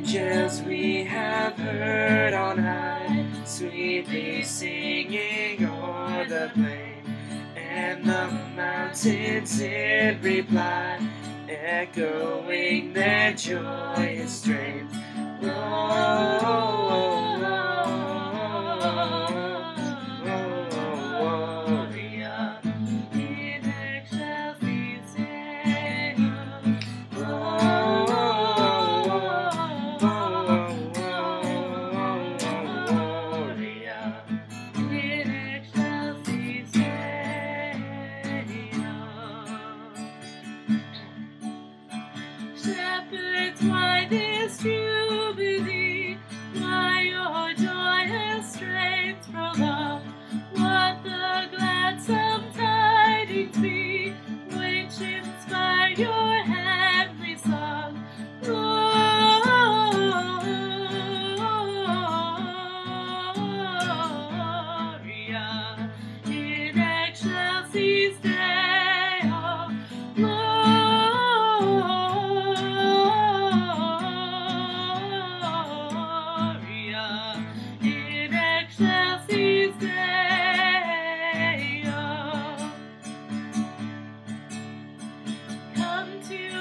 angels we have heard on high, sweetly singing o'er the plain, and the mountains in reply, echoing their joyous strains. Oh, myself.